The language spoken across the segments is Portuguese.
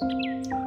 Música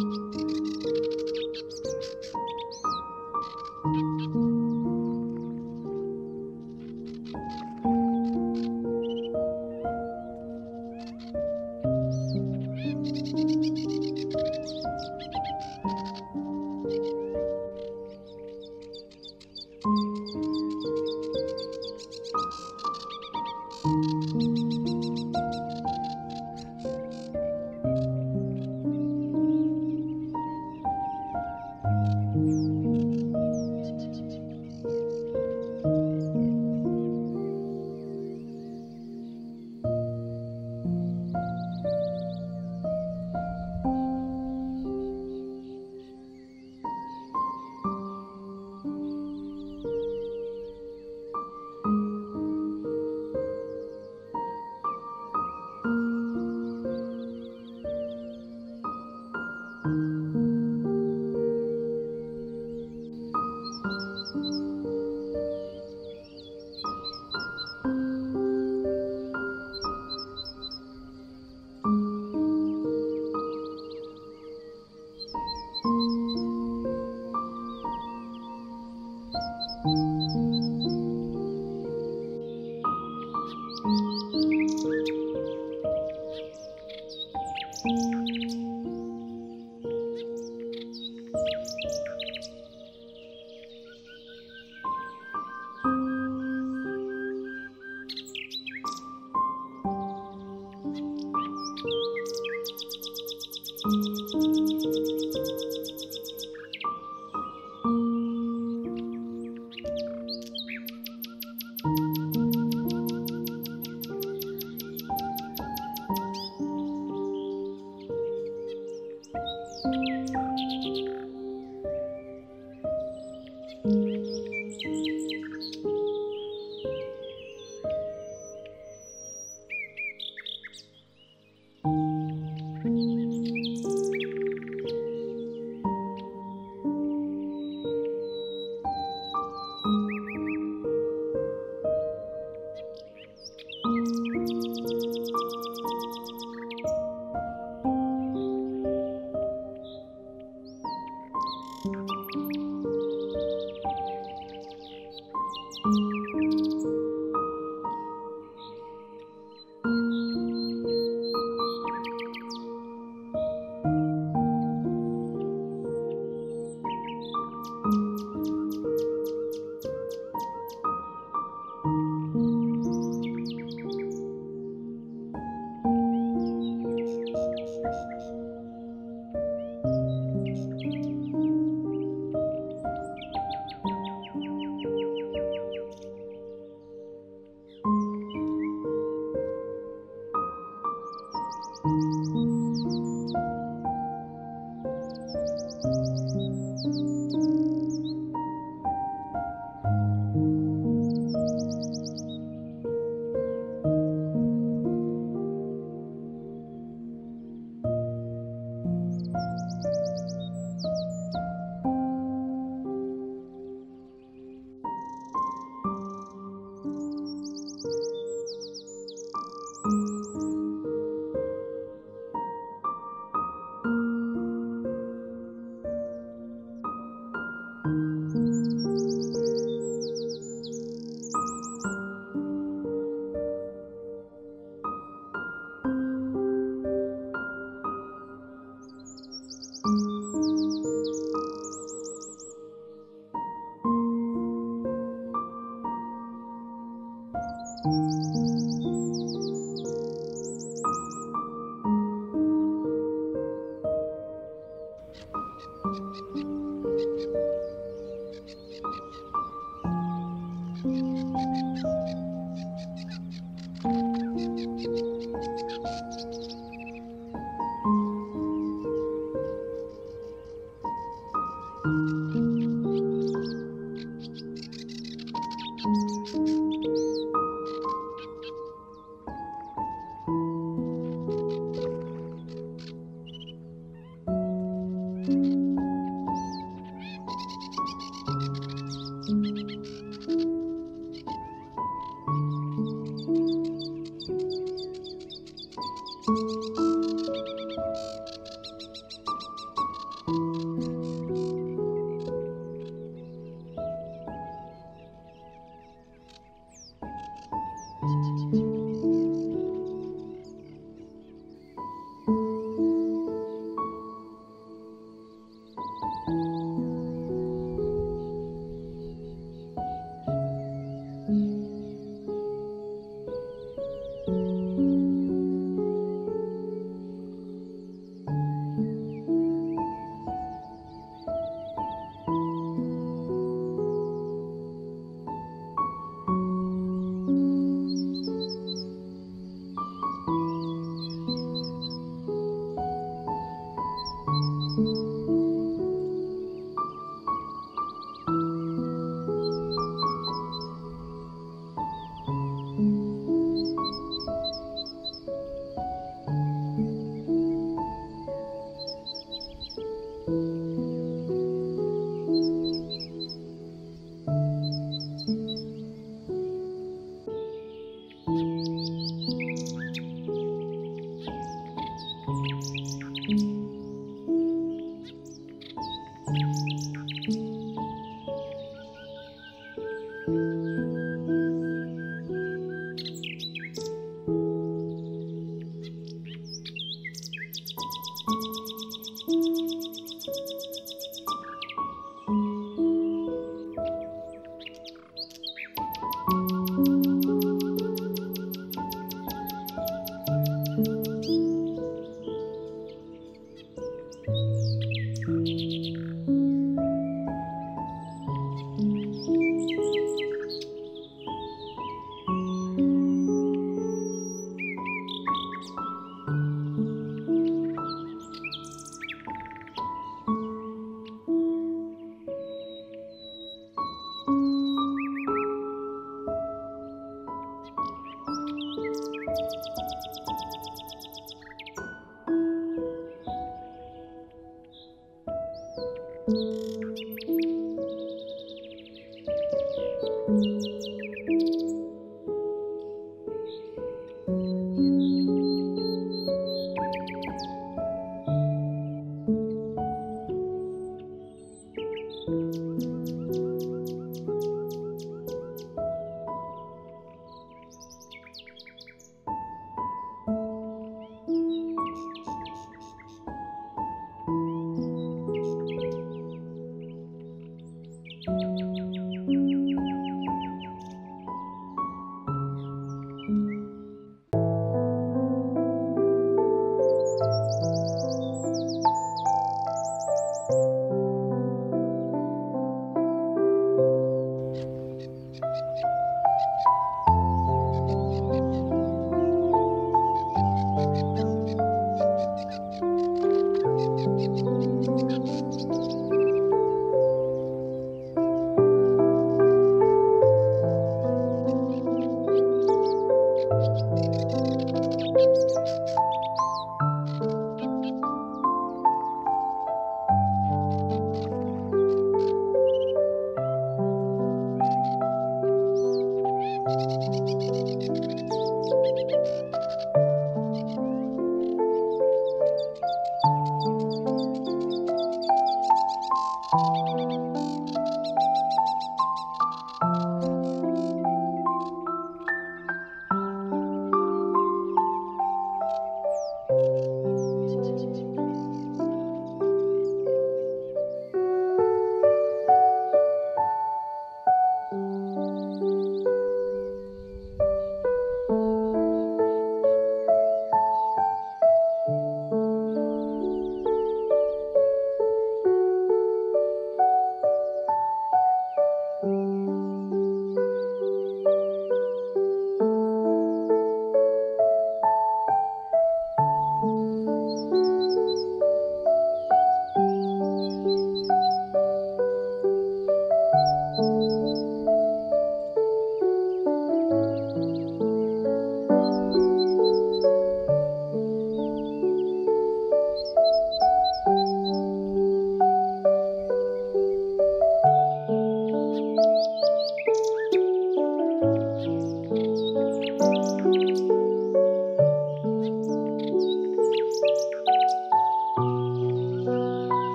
Mm-hmm.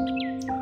Música